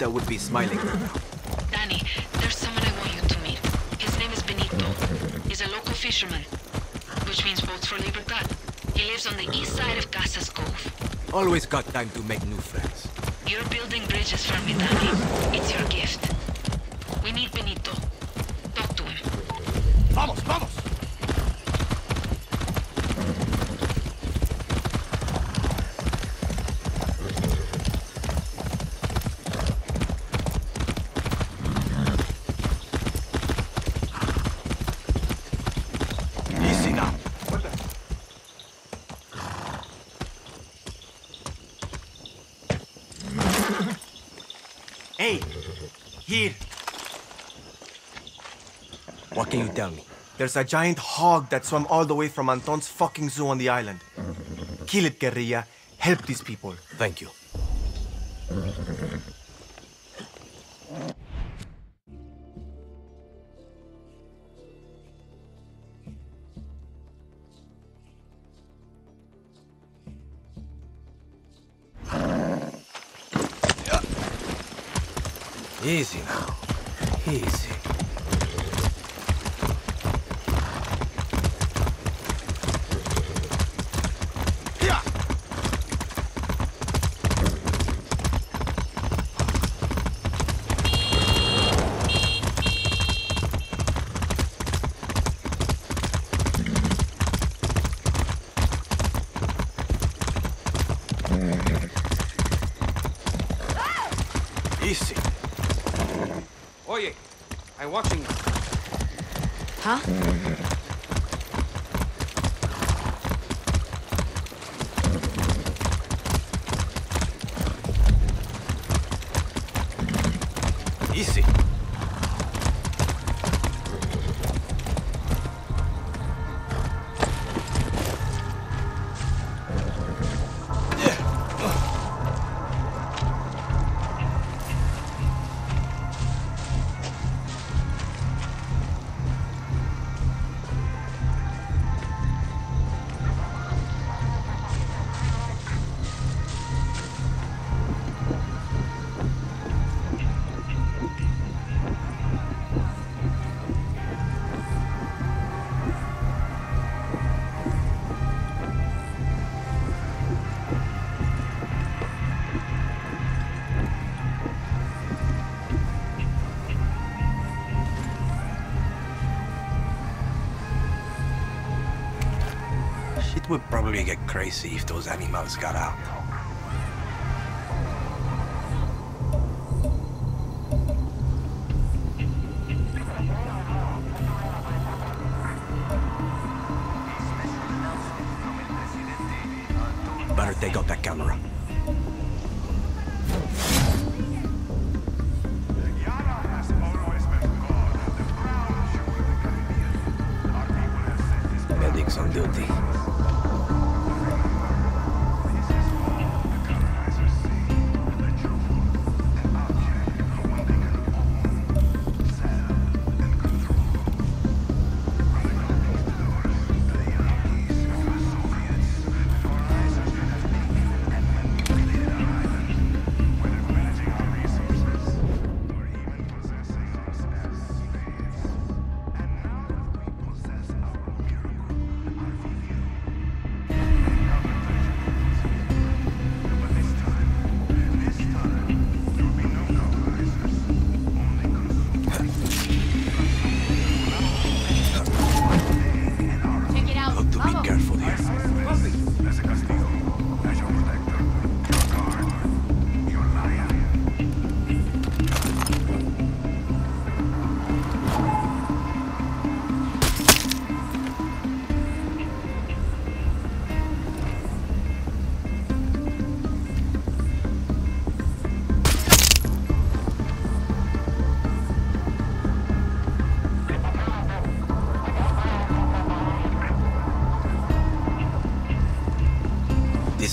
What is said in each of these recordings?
Lita would be smiling. Dani, there's someone I want you to meet. His name is Benito. He's a local fisherman, which means boats for Libertad. He lives on the east side of Casas Cove. Always got time to make new friends. You're building bridges for me, Dani. It's your gift. What can you tell me? There's a giant hog that swam all the way from Anton's fucking zoo on the island. Kill it, guerrilla. Help these people. Thank you. Huh? Would probably get crazy if those animals got out.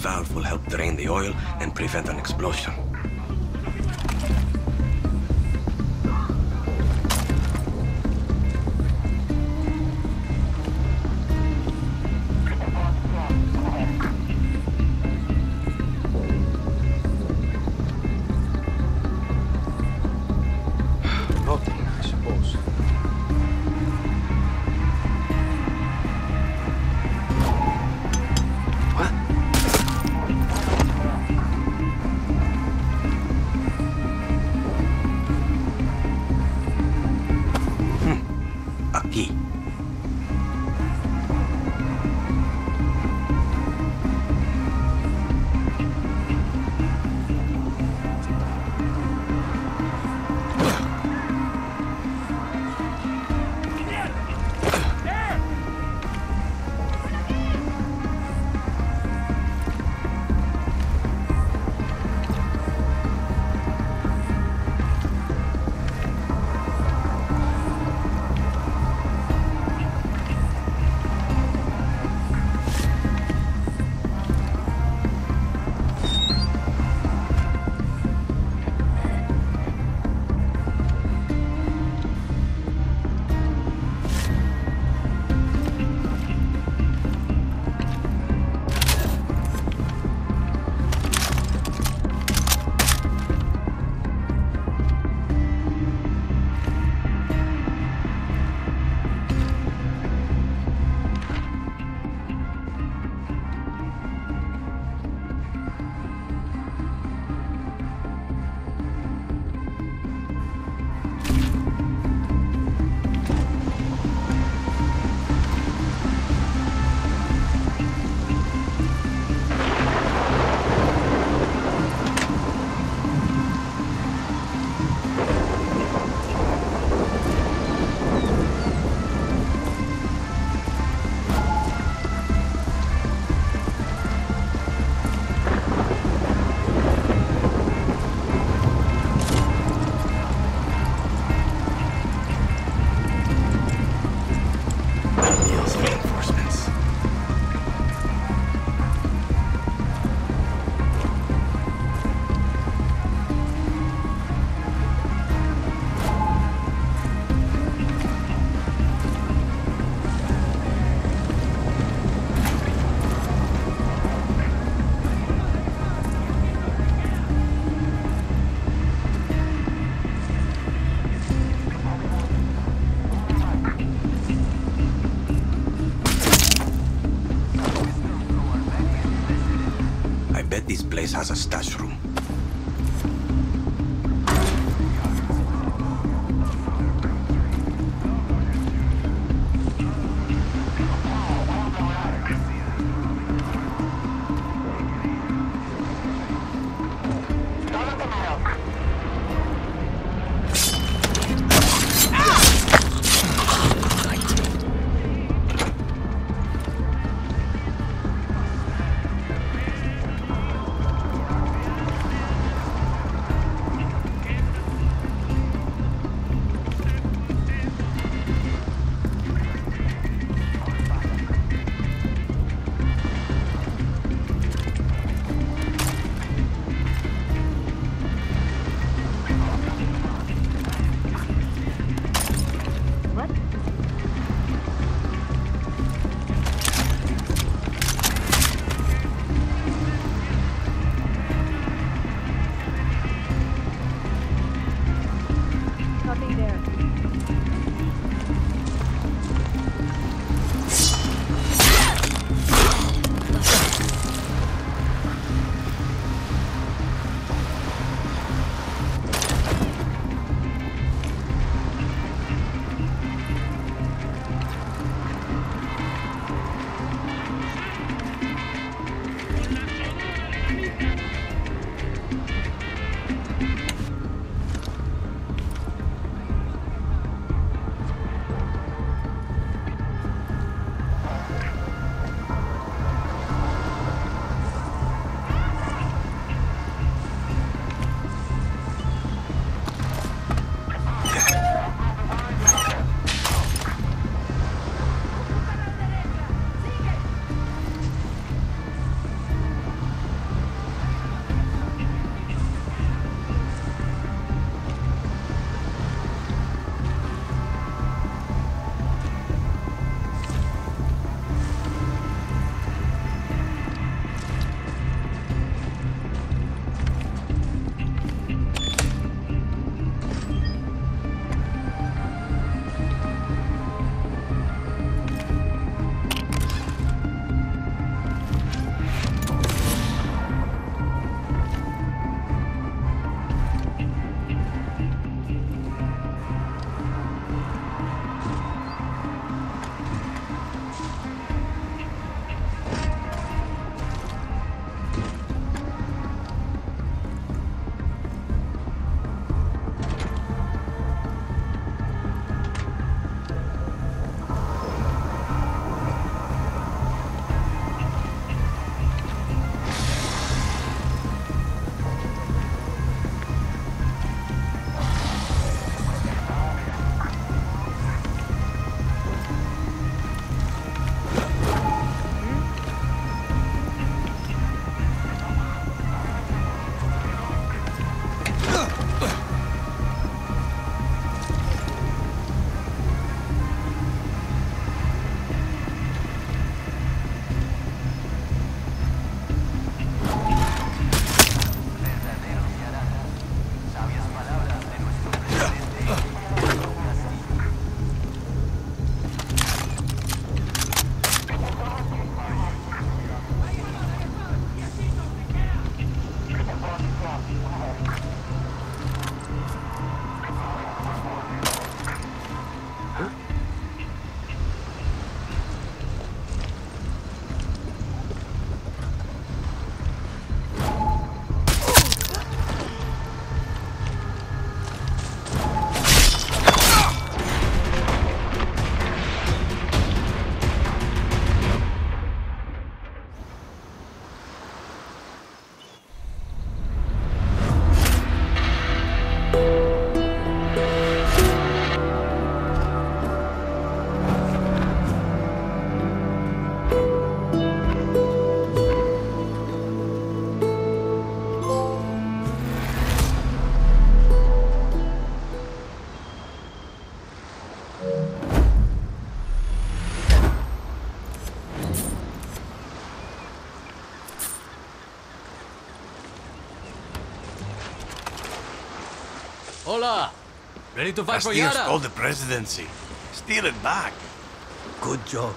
Valve will help drain the oil and prevent an explosion. Has a stash room. Hola! Ready to fight for Castillo Yara? stole the presidency. Steal it back. Good job.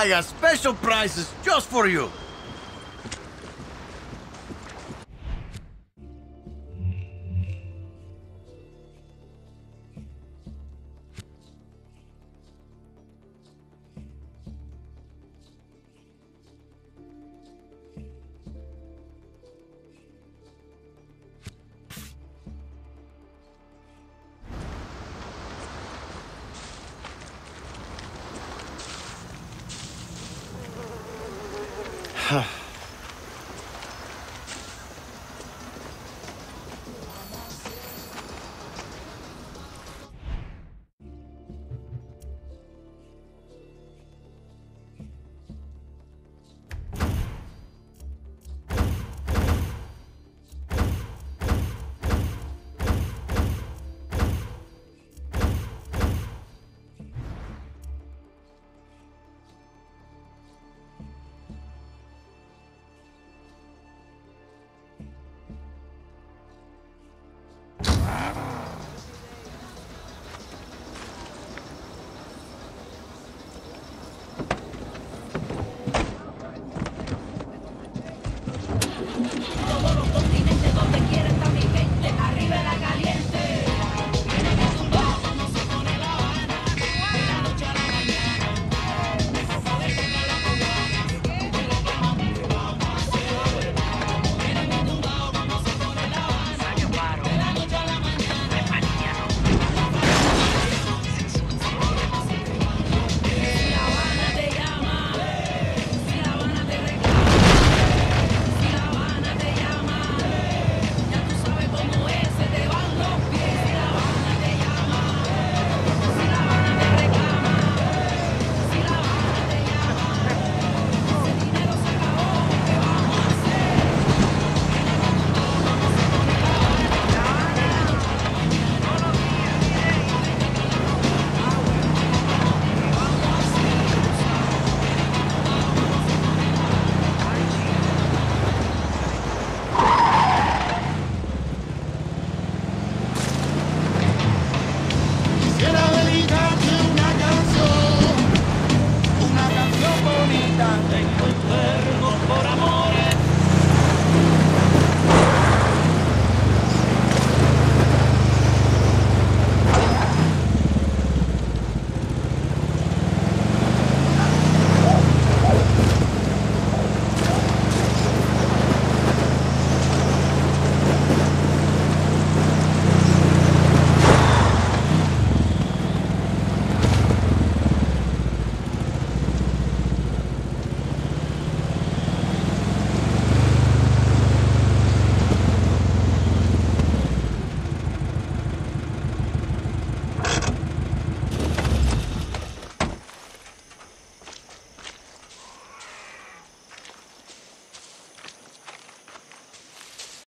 I got special prices just for you.